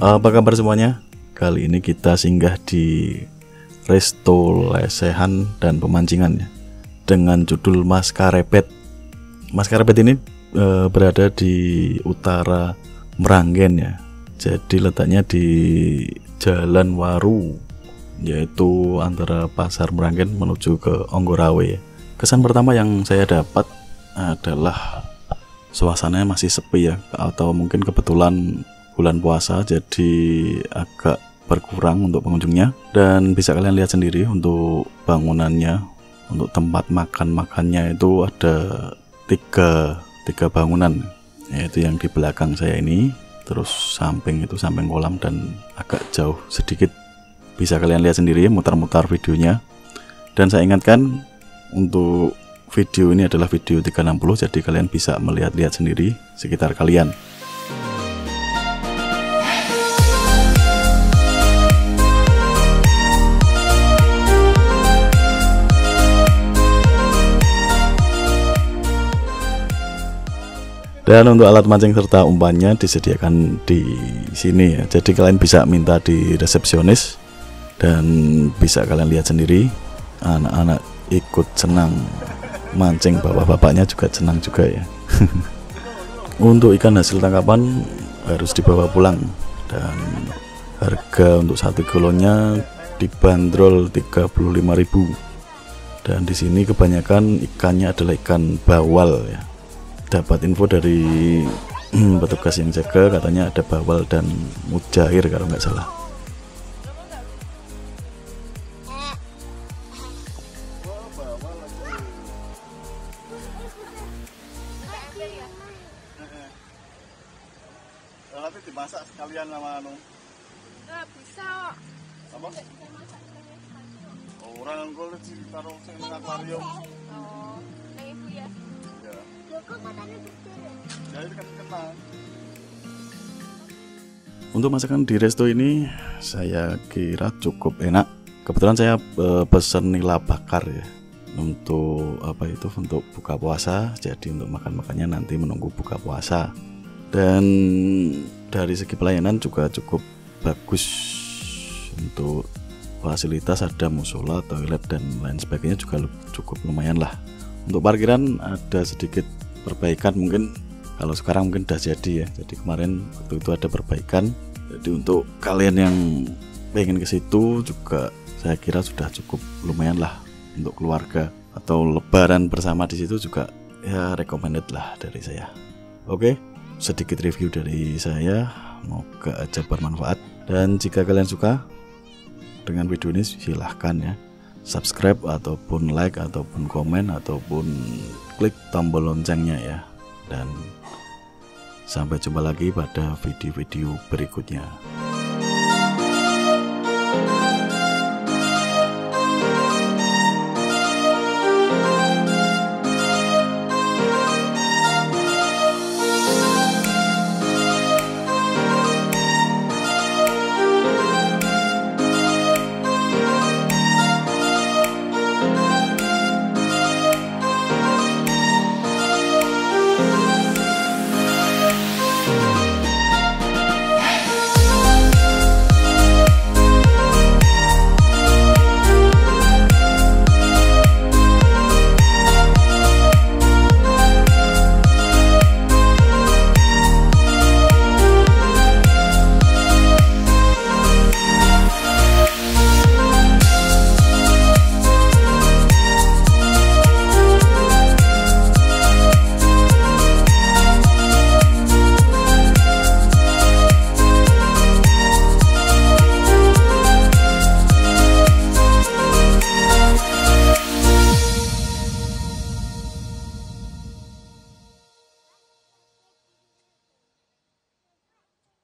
Apa kabar semuanya? Kali ini kita singgah di Resto Lesehan dan Pemancingan ya, dengan judul Mas maskarepet Mas ini e, berada di utara Meranggen ya. Jadi letaknya di Jalan Waru yaitu antara Pasar Meranggen menuju ke Onggorawe ya. Kesan pertama yang saya dapat adalah suasananya masih sepi ya atau mungkin kebetulan bulan puasa jadi agak berkurang untuk pengunjungnya dan bisa kalian lihat sendiri untuk bangunannya untuk tempat makan makannya itu ada tiga tiga bangunan yaitu yang di belakang saya ini terus samping itu samping kolam dan agak jauh sedikit. Bisa kalian lihat sendiri mutar-mutar videonya. Dan saya ingatkan untuk video ini adalah video 360 jadi kalian bisa melihat-lihat sendiri sekitar kalian Dan untuk alat mancing serta umpannya disediakan di sini ya. Jadi kalian bisa minta di resepsionis dan bisa kalian lihat sendiri. Anak-anak ikut senang mancing bapak-bapaknya juga senang juga ya. Untuk ikan hasil tangkapan harus dibawa pulang dan harga untuk satu kilonya dibanderol 35.000 dan di sini kebanyakan ikannya adalah ikan bawal ya dapat info dari petugas yang jaga katanya ada bawal dan mujair kalau nggak salah. Dimasak sekalian sama anu? Nggak bisa. apa? Oh, orang ditaruh akuarium. Oh, Untuk masakan di resto ini saya kira cukup enak. Kebetulan saya e, pesen nila bakar ya untuk apa itu untuk buka puasa. Jadi untuk makan makannya nanti menunggu buka puasa. Dan dari segi pelayanan juga cukup bagus untuk fasilitas ada musola, toilet dan lain sebagainya juga cukup lumayan lah. Untuk parkiran ada sedikit perbaikan mungkin kalau sekarang mungkin udah jadi ya. Jadi kemarin waktu itu ada perbaikan. Jadi untuk kalian yang pengen ke situ juga saya kira sudah cukup lumayan lah untuk keluarga. Atau lebaran bersama di situ juga ya recommended lah dari saya. Oke sedikit review dari saya. Moga aja bermanfaat. Dan jika kalian suka dengan video ini silahkan ya subscribe ataupun like ataupun komen ataupun klik tombol loncengnya ya dan sampai jumpa lagi pada video-video berikutnya.